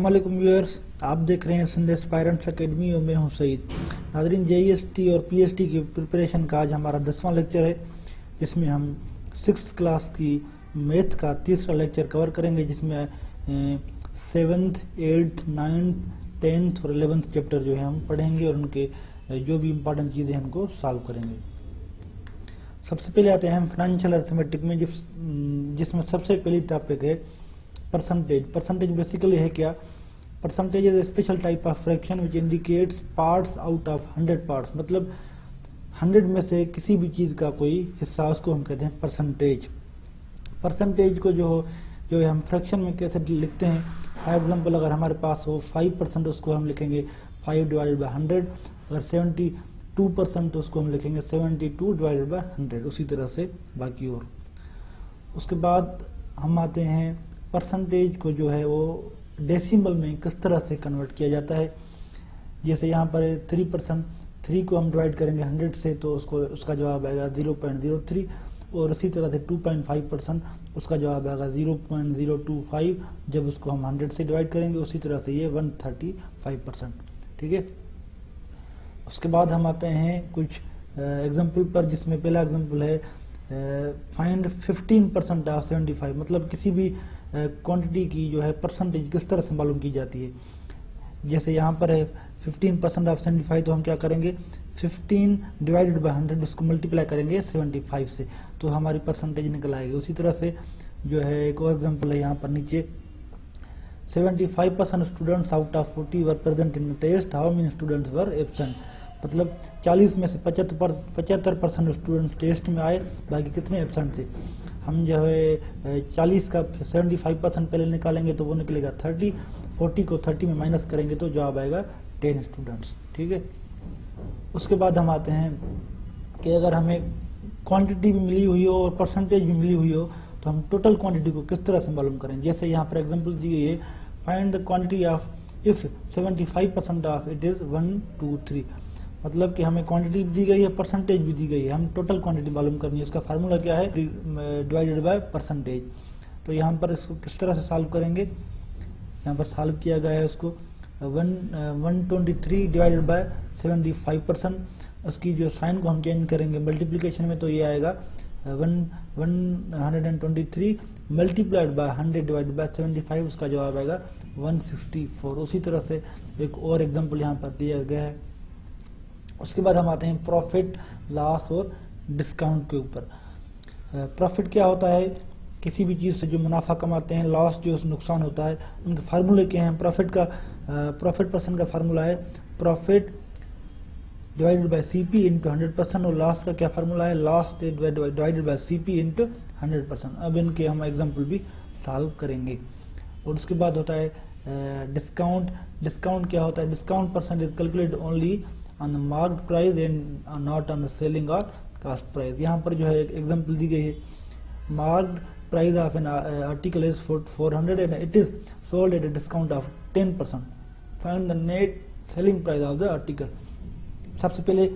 वालेकुम व्यूअर्स, आप देख रहे हैं संदेश पायरेंट्स अकेडमी और मैं हूँ सईद। नाजरीन जेईएसटी और पीएचडी की प्रिपरेशन का आज हमारा दसवां लेक्चर है, जिसमें हम सिक्स क्लास की मैथ का तीसरा लेक्चर कवर करेंगे, जिसमें सेवन्थ एट्थ नाइन्थ टेंथ और एलेवेंथ चैप्टर जो है हम पढ़ेंगे और उनके जो भी इम्पोर्टेंट चीज़ें हैं उनको सॉल्व करेंगे। सबसे पहले आते हैं हम फाइनेंशियल अर्थमेटिक में, जिस, जिसमें सबसे पहली टॉपिक है परसेंटेज परसेंटेज बेसिकली है क्या? Percentage is special type of fraction which indicates parts out of hundred parts मतलब हंड्रेड में से किसी भी चीज़ का कोई हिस्सा उसको हम कहते हैं परसेंटेज परसेंटेज को जो जो हम फ्रैक्शन में कैसे लिखते हैं? फॉर एग्ज़ाम्पल अगर हमारे पास हो फाइव परसेंट उसको हम लिखेंगे फाइव डिवाइडेड बाई हंड्रेड अगर सेवेंटी टू परसेंट तो उसको हम लिखेंगे seventy two divided by hundred उसी तरह से बाकी और। उसके बाद हम आते हैं परसेंटेज को जो है वो डेसिमल में किस तरह से कन्वर्ट किया जाता है? जैसे यहाँ पर थ्री परसेंट थ्री को हम डिवाइड करेंगे हंड्रेड से तो उसको, उसका जवाब आएगा ज़ीरो पॉइंट ज़ीरो थ्री और इसी तरह से टू पॉइंट फाइव परसेंट उसका जवाब आएगा zero point zero two five जब उसको हम हंड्रेड से डिवाइड करेंगे, उसी तरह से ये वन थर्टी फाइव परसेंट ठीक है? उसके बाद हम आते हैं कुछ एग्ज़ाम्पल पर, जिसमें पहला एग्ज़ाम्पल है फाइंड 15 परसेंट ऑफ़ 75 मतलब किसी भी क्वांटिटी की जो है परसेंटेज किस तरह से मालूम की जाती है? जैसे यहाँ पर है 15 परसेंट ऑफ़ 75 तो हम क्या करेंगे? 15 डिवाइडेड बाय 100 उसको मल्टीप्लाई करेंगे 75 से। तो हमारी परसेंटेज निकल आएगी। उसी तरह से जो है, एक और एग्ज़ाम्पल है यहाँ पर नीचे। 75 percent students out of 40 were present in test how many students were absent मतलब 40 में से पचहत्तर पचहत्तर परसेंट स्टूडेंट्स टेस्ट में आए, बाकी कितने एबसेंट थे? हम जो है 40 का 75 परसेंट पहले निकालेंगे तो वो निकलेगा 30 40 को 30 में माइनस करेंगे तो जवाब आएगा टेन स्टूडेंट्स ठीक है? उसके बाद हम आते हैं कि अगर हमें क्वांटिटी भी मिली हुई हो और परसेंटेज भी मिली हुई हो तो हम टोटल क्वांटिटी को किस तरह से मालूम करें? जैसे यहाँ पर एग्ज़ाम्पल दी गई है find the quantity of if 75 percent of it is one two three मतलब कि हमें क्वांटिटी भी दी गई है परसेंटेज भी दी गई है। हम टोटल क्वांटिटी मालूम करनी है। इसका फार्मूला क्या है? डिवाइडेड बाय परसेंटेज तो यहाँ पर इसको किस तरह से सॉल्व करेंगे? यहाँ पर सॉल्व किया गया है उसको। One one twenty three divided by seventy five percent उसकी जो साइन को हम चेंज करेंगे मल्टीप्लीकेशन में तो ये आएगा one one hundred and twenty three multiplied by hundred divide by seventy five उसका जवाब आएगा वन सिक्सटी फोर उसी तरह से एक और एग्ज़ाम्पल यहाँ पर दिया गया है। उसके बाद हम आते हैं प्रॉफिट लॉस और डिस्काउंट के ऊपर। प्रॉफिट क्या होता है? किसी भी चीज़ से जो मुनाफा कमाते हैं लॉस जो नुकसान होता है, उनके फार्मूले क्या हैं? प्रॉफिट का प्रॉफिट परसेंट का फार्मूला है। Profit divided by CP into hundred percent और लॉस का क्या फार्मूला है? Loss divided by CP into hundred percent अब इनके हम एग्ज़ाम्पल भी सॉल्व करेंगे। और उसके बाद होता है डिस्काउंट डिस्काउंट क्या होता है? Discount percent is calculate only on the mark price and not on the selling और कास्ट प्राइस यहाँ पर जो है एक एग्ज़ाम्पल दी गई है। Mark price of an article is four hundred and it is sold at a discount of ten percent find the net selling price of the article सबसे पहले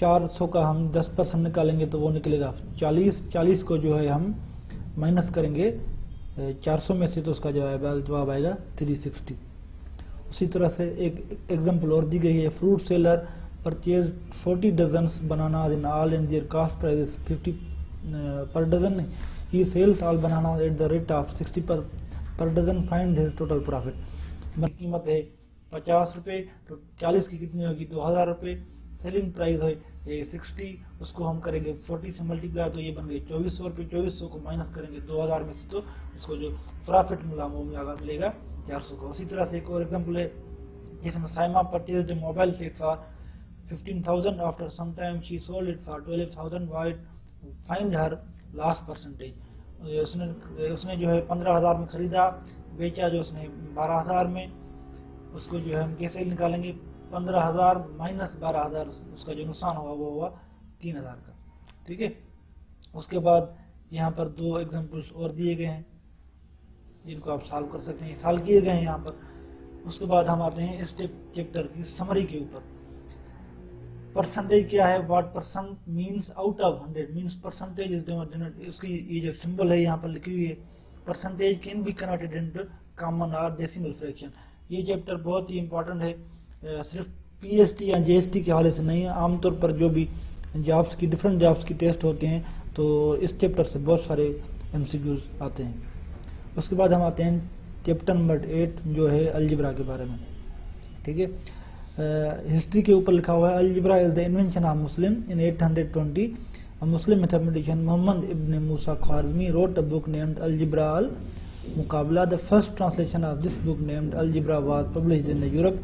चार सौ का हम दस परसेंट निकालेंगे तो वो निकलेगा। चालीस चालीस को जो है हम माइनस करेंगे। चार सौ में से तो उसका जवाब जवाब आएगा थ्री सिक्सटी उसी तरह से एक एग्ज़ाम्पल और दी गई है। Fruit seller purchase forty dozen banana in all and their cost price fifty per dozen he sells all banana at the rate of sixty per per dozen find his total profit कीमत है पचास रुपये तो चालीस की कितनी होगी? दो हज़ार रुपये सेलिंग प्राइस है, ये सिक्सटी उसको हम करेंगे फोर्टी से मल्टीप्लाई तो ये बन गए चौबीस सौ रुपये चौबीस सौ को माइनस करेंगे दो हज़ार में से तो उसको जो प्रॉफिट मिला, वो मिला मिलेगा चार सौ का। उसी तरह से एक और एग्ज़ाम्पल है, जिसमें Saima purchase mobile set for fifteen thousand after some time she sold it for twelve thousand wide find her loss percentage उसने उसने जो है पंद्रह हज़ार में खरीदा, बेचा जो उसने बारह हज़ार में, उसको जो है हम कैसे निकालेंगे? पंद्रह हज़ार माइनस बारह हज़ार, उसका जो नुकसान हुआ, वो हुआ तीन हज़ार का। ठीक है? उसके बाद यहाँ पर दो एग्जाम्पल्स और दिए गए हैं, जिनको आप सॉल्व कर सकते हैं। सॉल्व किए गए हैं यहाँ पर। उसके बाद हम आते हैं इस चैप्टर की समरी के ऊपर। परसेंटेज क्या है? What percent means out of hundred means percentage is इसकी ये जो सिंबल है यहाँ पर लिखी हुई है। Percentage can be converted into common और डेसिमल फ्रैक्शन ये चैप्टर बहुत ही इंपॉर्टेंट है। सिर्फ़ पीएसटी या जेएसटी के हवाले से नहीं है। आमतौर पर जो भी जॉब्स की डिफरेंट जॉब्स की टेस्ट होते हैं तो इस चैप्टर से बहुत सारे एमसीक्यूज आते हैं। उसके बाद हम आते हैं चैप्टर नंबर एट जो है अलजिब्रा के बारे में। ठीक है? हिस्ट्री के ऊपर लिखा हुआ है algebra is the invention of Muslim in 820 Muslim mathematician Mohammed ibn Musa Khwarizmi wrote a book named algebra al Muqabala the first translation of this book named algebra was published in Europe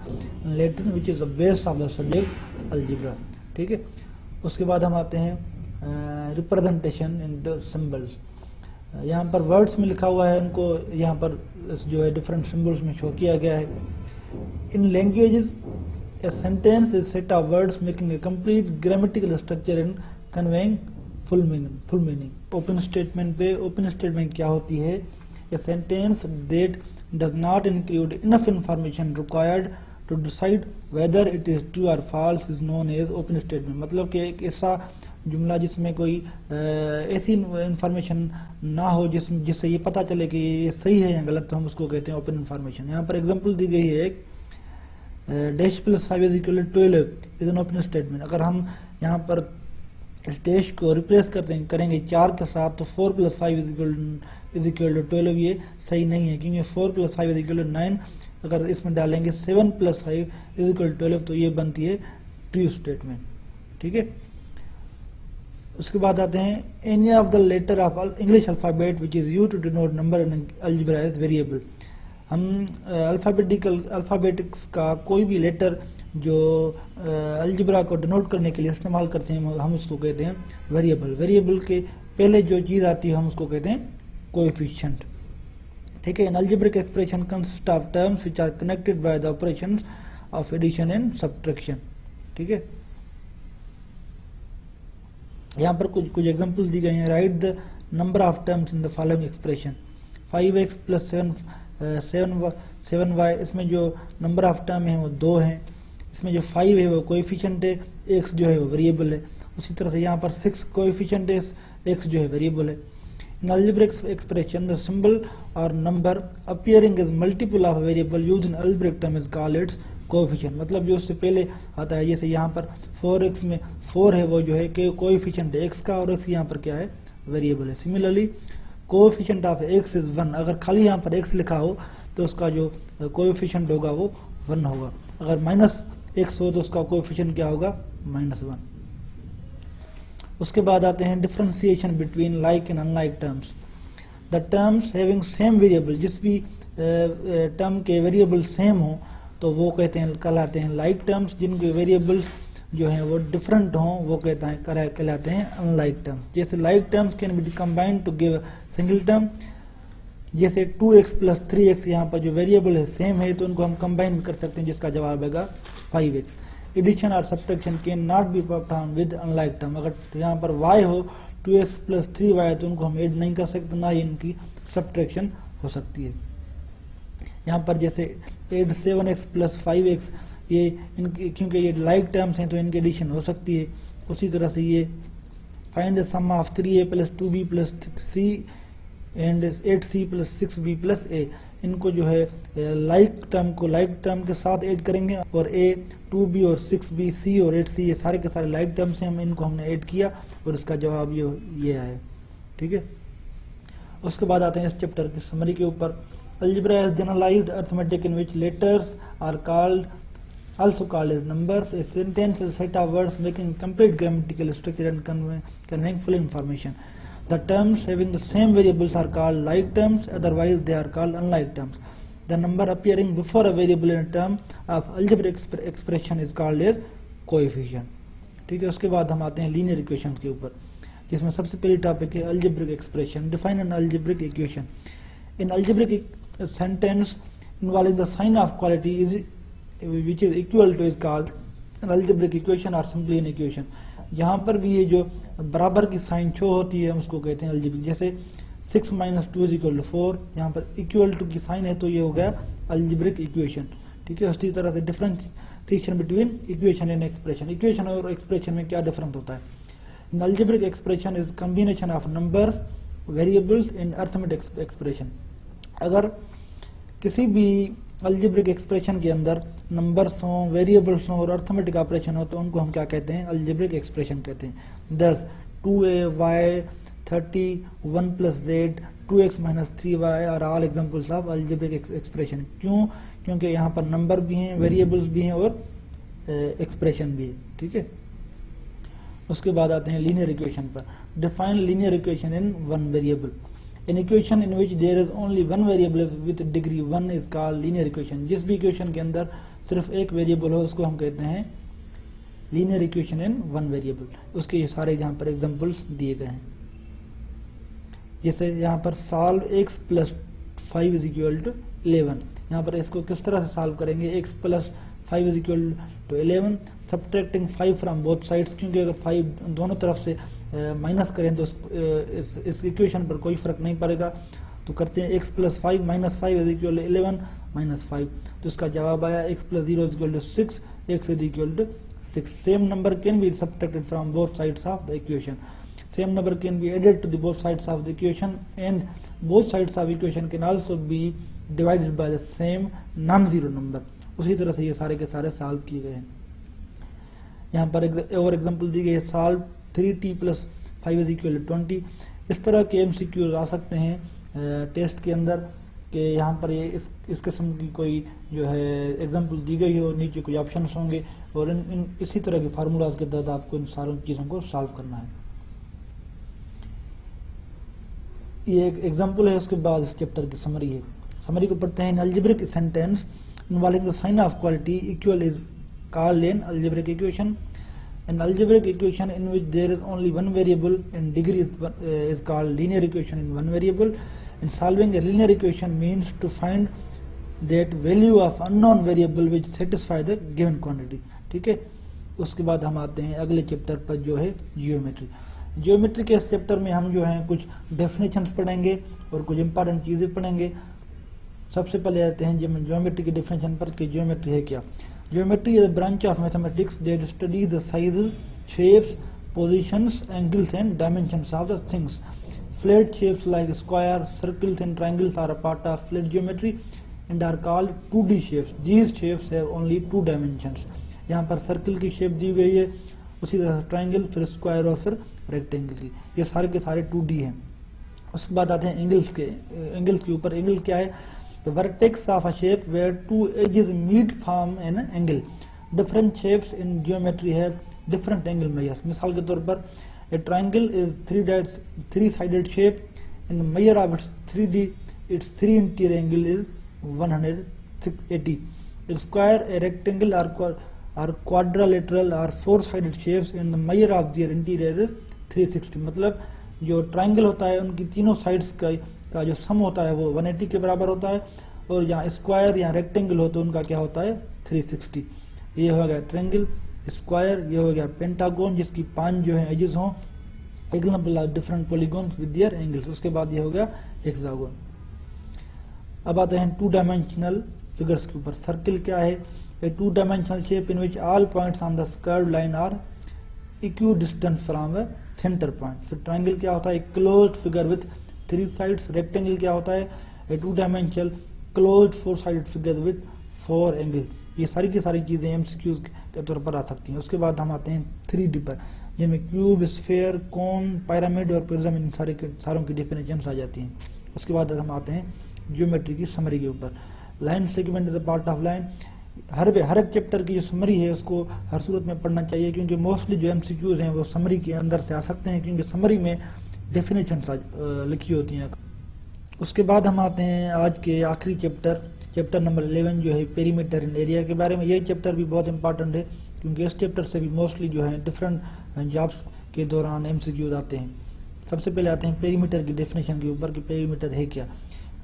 Latin which is a base of the subject algebra ठीक है? उसके बाद हम आते हैं representation in symbols यहाँ पर words में लिखा हुआ है, उनको यहाँ पर जो है डिफरेंट सिंबल्स में शो किया गया है. In languages a sentence is set of words making a complete grammatical structure and conveying full meaning full meaning open statement पे open statement क्या होती है a sentence that does not include enough information required to decide whether it is true or false is known as open statement मतलब कि एक ऐसा जुमला जिसमें कोई ऐसी इंफॉर्मेशन ना हो जिस जिससे ये पता चले कि ये सही है या गलत तो हम उसको कहते हैं ओपन इंफॉर्मेशन यहाँ पर एग्जांपल दी गई है एक dash plus five is equal twelve is an open statement. अगर हम यहाँ पर इस डैश को रिप्लेस करते हैं, करेंगे चार के साथ तो four plus five is equal is equal to twelve. ये सही नहीं है, क्योंकि four plus five is equal to nine. अगर इसमें डालेंगे seven plus five is equal twelve तो ये बनती है ट्रू स्टेटमेंट। ठीक है? उसके बाद आते हैं any of the letter of English alphabet which is use to denote number in algebra is variable हम अल्फ़ाबेटिकल अल्फ़ाबेटिक्स का कोई भी लेटर जो अलजबरा को डिनोट करने के लिए इस्तेमाल करते हैं, हम उसको कहते हैं वेरिएबल वेरिएबल के पहले जो चीज़ आती है, हम उसको कहते हैं कोएफिशिएंट ठीक है an algebraic expression consist of terms which are connected by the operation of addition and subtraction ठीक है? यहाँ पर कुछ कुछ एग्जांपल्स दी गई हैं. Write the number of terms in the following expression five x plus seven seven seven y, इसमें जो नंबर ऑफ़ टर्म है वो दो हैं। इसमें जो फाइव है वो कोएफिशिएंट है एक्स जो है वो वेरिएबल है। उसी तरह से यहाँ पर सिक्स कोएफिशिएंट है एक्स जो है वेरिएबल है। In algebraic expression, the symbol or number appearing as multiple of a variable used in algebraic term is called its मतलब जो उससे पहले आता है, जैसे यहाँ पर 4x में 4 है, वो जो है, कि कोएफिशिएंट है, x का और x यहाँ पर क्या है वेरिएबल है। Similarly coefficient of x is 1 अगर खाली यहाँ पर x लिखा हो तो उसका जो कोएफिशिएंट होगा वो 1 होगा। अगर माइनस एक्स हो तो उसका कोएफिशिएंट क्या होगा? माइनस वन उसके बाद आते हैं differentiation between like and unlike terms the terms having same variable जिस भी टर्म के वेरिएबल सेम हो तो वो कहते हैं, कहलाते हैं लाइक टर्म्स जिनके वेरिएबल्स जो है वो डिफरेंट हों, वो कहता है कहलाते हैं अनलाइक टर्म जैसे like terms can be combined to give single term जैसे 2x x plus three x यहाँ पर जो वेरिएबल है सेम है तो उनको हम कंबाइन कर सकते हैं, जिसका जवाब आएगा 5x एडिशन और subtraction can not be perform with unlike term अगर यहाँ पर y हो 2x x plus three y तो उनको हम ऐड नहीं कर सकते, ना ही इनकी सब्ट्रैक्शन हो सकती है. यहाँ पर जैसे add seven x plus five x ये इनके क्योंकि ये लाइक टर्म्स हैं तो इनकी एडिशन हो सकती है। उसी तरह से ये find the sum of three a plus two b plus c and eight c plus six b plus a इनको जो है लाइक टर्म को लाइक टर्म के साथ ऐड करेंगे और ए टू बी और सिक्स बी सी और एट सी ये सारे के सारे लाइक टर्म्स हैं। हम इनको हमने ऐड किया और इसका जवाब ये ये आया। ठीक है? उसके बाद आते हैं इस चैप्टर की समरी के ऊपर। Algebra is generalized arithmetic in which letters are called also called as numbers a sentence is a set of words making complete grammatical structure and conveying full information The terms having the same variables are called like terms, otherwise they are called unlike terms. The number appearing before a variable in a term of algebraic exp expression is called as coefficient. ठीक है उसके बाद हम आते हैं linear equation के ऊपर जिसमें सबसे पहली टॉपिक है algebraic expression define an algebraic equation an algebraic sentence involving the sign of quality is which is equal to is called an algebraic equation or simply an equation. यहाँ पर भी ये जो बराबर की साइन शो होती है, हम उसको कहते हैं अल्जेब्रिक जैसे six minus two is equal to four यहाँ पर इक्वल टू की साइन है तो ये हो गया अल्जेब्रिक इक्वेशन ठीक है, उसी तरह से differentiation between equation and expression equation और एक्सप्रेशन में क्या डिफरेंस होता है? An algebraic expression is combination of numbers variables in arithmetic expression अगर किसी भी अल्जेब्रिक एक्सप्रेशन के अंदर नंबर्स हों वेरिएबल्स हों और अर्थमेटिक ऑपरेशन हो तो उनको हम क्या कहते हैं? अल्जेब्रिक एक्सप्रेशन कहते हैं। दस, two a, y, thirty, one plus z, two x minus three y are all examples of algebraic expression. क्यों? क्योंकि यहाँ पर नंबर भी हैं, वेरिएबल्स भी हैं और एक्सप्रेशन भी है। ठीक है? उसके बाद आते हैं लीनियर इक्वेशन पर। Define linear equation in one variable. An equation in which there is only one variable with degree one is called linear equation जिस भी इक्वेशन के अंदर सिर्फ़ एक वेरिएबल हो, उसको हम कहते हैं linear equation in one variable उसके ये सारे यहाँ पर एग्जाम्पल्स दिए गए हैं। जैसे यहाँ पर solve x plus five is equal to eleven यहाँ पर इसको किस तरह से सॉल्व करेंगे? X plus five is equal to eleven subtracting five from both sides क्योंकि अगर फाइव दोनों तरफ़ से माइनस करें तो इस, इक्वेशन पर कोई फ़र्क नहीं पड़ेगा। तो करते हैं x plus five minus five is equal to eleven minus five तो इसका जवाब आया x plus zero is equal to six x is equal to six same number can be subtracted from both sides of the equation same number can be added to the both sides of the equation and both sides of equation can also be divided by the same non-zero number उसी तरह से ये सारे के सारे solve किए गए हैं। यहाँ पर और एग्जांपल दी गई है solve three t plus five is equal twenty इस तरह के एम सी आ सकते हैं टेस्ट के अंदर कि यहाँ पर ये इस इस किस्म की कोई जो है एग्जांपल दी गई हो नीचे कोई ऑप्शन होंगे और इन, इन इसी तरह के फार्मूलाज के तहत आपको इन सारों चीज़ों को सॉल्व करना है। ये एक एग्जांपल है उसके बाद इस चैप्टर की समरी है। समरी को पढ़ते हैं algebraic sentence involving the sign of quality equal is called an algebraic equation an algebraic equation in which there is only one variable and degree is, uh, is called linear equation in one variable and solving a linear equation means to find that value of unknown variable which satisfy the given quantity ठीक है उसके बाद हम आते हैं अगले chapter पर जो है जियोमेट्री जियोमेट्री के इस चैप्टर में हम जो है कुछ डेफिनेशन पढ़ेंगे और कुछ इंपॉर्टेंट चीज़ें पढ़ेंगे सबसे पहले आते हैं ज्योमेट्री की डिफिनेशन पर कि ज्योमेट्री है क्या geometry is branch of mathematics that study the sizes shapes positions angles and dimensions of the things flat shapes like square, circles, and triangles are a part of flat geometry and are called 2d shapes. These shapes have only two dimensions. यहाँ पर circle की shape दी गई है। उसी तरह triangle फिर square और फिर रेक्टेंगल की ये सारे के सारे टू डी हैं। उसके बाद आते हैं एंगल्स के एंगल्स के ऊपर। एंगल क्या है? The vertex of a shape where two edges meet form an angle. Different shapes in geometry have different angle measures. मिसाल के तौर पर a triangle is three three sided shape and the measure of its 3D its three interior angle is 180. A square, a rectangle or or quadrilateral or four sided shapes and the measure of their interior is 360 मतलब जो triangle होता है उनकी तीनों sides का का जो सम होता है वो 180 के बराबर होता है और यहाँ स्क्वायर या रेक्टेंगल हो तो उनका क्या होता है? 360 ये हो गया ट्रेंगल स्क्वायर ये हो गया पेंटागोन जिसकी पाँच जो है एजेस हों। Example of different polygon with their angles उसके बाद ये हो गया हेक्सागोन अब आते हैं टू डायमेंशनल फिगर्स के ऊपर। सर्किल क्या है? A two dimensional shape in which all points on the curve line are equidistance from centre point फिर ट्राइंगल क्या होता है? Close figure with three sides rectangle क्या होता है? A two dimensional close four side figure with four angle ये सारी की सारी चीज़ें एमसीक्यूज के तौर पर आ सकती हैं। उसके बाद हम आते हैं थ्री डी पर, जिनमें क्यूब स्फेयर कौन पैरामिड और प्रिज्म इन सारे के, सारों की डिफिनेशन आ जाती हैं। उसके बाद हम आते हैं जियोमेट्री की समरी के ऊपर। Line segment is a part of line हर हर एक चैप्टर की जो समरी है, उसको हर सूरत में पढ़ना चाहिए, क्योंकि मोस्टली जो एमसीक्यूज हैं, वो समरी के अंदर से आ सकते हैं, क्योंकि समरी में डेफिनेशन लिखी होती हैं। उसके बाद हम आते हैं आज के आखिरी चैप्टर चैप्टर नंबर 11 जो है पेरीमीटर इन एरिया के बारे में। ये चैप्टर भी बहुत इंपॉर्टेंट है, क्योंकि इस चैप्टर से भी मोस्टली जो है डिफरेंट जॉब्स के दौरान एम आते हैं। सबसे पहले आते हैं पेरीमीटर की डेफिनेशन के ऊपर कि पेरीमीटर है क्या।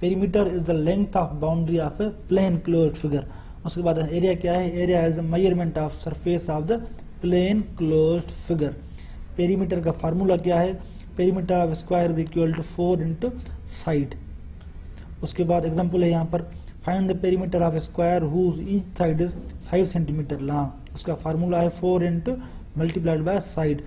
Perimeter is the length of boundary of a plane close figure उसके बाद एरिया क्या है? Area is the measurement of surface of the plane close figure perimeter का फार्मूला क्या है? Perimeter of square is equal to four into side उसके बाद example है यहाँ पर find the perimeter of square whose each side is five centimetre long उसका formula है four into multiplied by side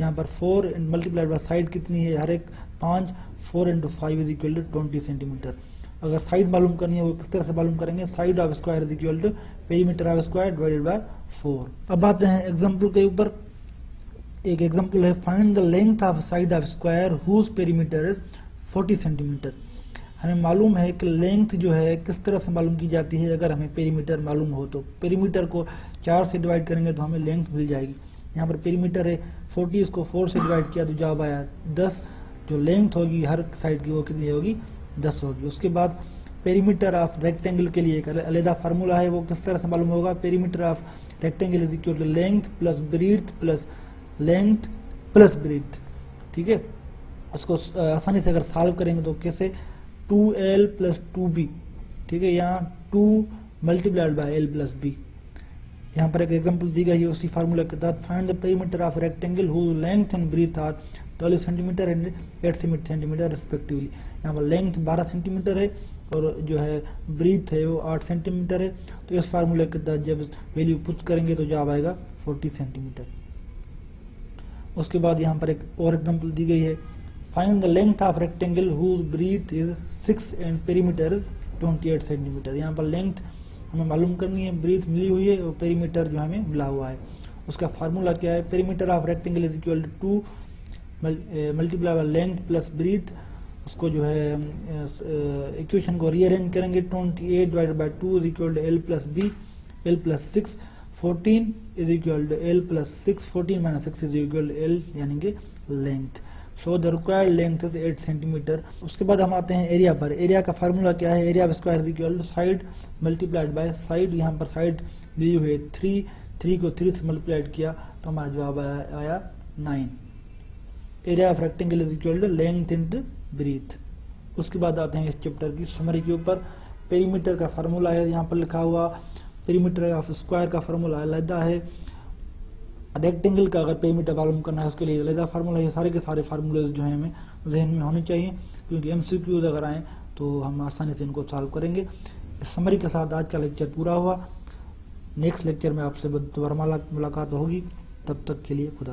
यहाँ पर फोर मल्टीप्लाइड बाय साइड कितनी है? हर एक पाँच four into five is equal to twenty centimetre अगर साइड मालूम करनी है, वो किस तरह से मालूम करेंगे? Side of square is equal to perimeter of square divided by four अब आते हैं एग्ज़ाम्पल के ऊपर। एक एग्ज़ाम्पल है find the length of side of square whose perimeter is 40 centimetre हमें मालूम है कि लेंथ जो है, किस तरह से मालूम की जाती है? अगर हमें पेरीमीटर मालूम हो तो। पेरीमीटर को चार से डिवाइड करेंगे तो हमें लेंथ मिल जाएगी। यहाँ पर पेरीमीटर है 40 इसको 4 से डिवाइड किया तो जवाब आया 10 जो लेंथ होगी, हर साइड की वो कितनी होगी? 10 होगी। उसके बाद पेरीमीटर ऑफ़ रेक्टेंगल के लिए एक अलहदा फार्मूला है, वो किस तरह से मालूम होगा? Perimeter of rectangle is equal to length plus breadth plus length plus breadth, ठीक है? उसको आसानी से अगर सॉल्व करेंगे तो कैसे? Two L plus two B, ठीक है? यहाँ two multiplied by L plus B यहाँ पर एक एग्जांपल दी गई है उसी फार्मूला के तहत find the perimeter of rectangle who length and breadth are twelve centimetre and eight centimetre respectively यहाँ पर लेंथ बारह सेंटीमीटर है और जो है ब्रीथ है वो आठ सेंटीमीटर है। तो इस फार्मूले के तहत जब वैल्यू पुट करेंगे तो जवाब आएगा फोर्टी सेंटीमीटर उसके बाद यहाँ पर एक और एग्ज़ाम्पल दी गई है। Find the length of rectangle whose breadth is six and perimeter twenty eight centimetre यहाँ पर लेंथ हमें मालूम करनी है ब्रीथ मिली हुई है और पेरीमीटर जो हमें मिला हुआ है। उसका फार्मूला क्या है? Perimeter of rectangle is equal to multiply by length plus breadth उसको जो है इक्वेशन को रीअरेंज करेंगे। Twenty eight divided by two is equal to L plus B L plus six 14 is equal to L plus 6 14 minus 6 is equal to L यानी कि length. So the required length is 8 centimeter. उसके बाद हम आते हैं area पर। Area का formula क्या है? Area square is equal to side multiplied by side यहाँ पर साइड दी हुई थ्री थ्री को थ्री से मल्टीप्लाइड किया तो हमारा जवाब आया, nine area of rectangle is equal to length into breadth उसके बाद आते हैं इस चैप्टर की समरी के ऊपर। पेरीमीटर का फार्मूला है यहाँ पर लिखा हुआ। पेरीमीटर ऑफ़ स्क्वायर का फार्मूला अलहदा है। रेक्टेंगल का अगर पेरीमीटर मालूम करना है, उसके लिए अलहदा फार्मूला है सारे के सारे फार्मूले जो है हमें जहन में होने चाहिए। क्योंकि एम सी क्यूज अगर आए तो हम आसानी से इनको सॉल्व करेंगे। इस समरी के साथ आज का लेक्चर पूरा हुआ। नेक्स्ट लेक्चर में आपसे दोबारा मुलाकात होगी। तब तक के लिए खुदा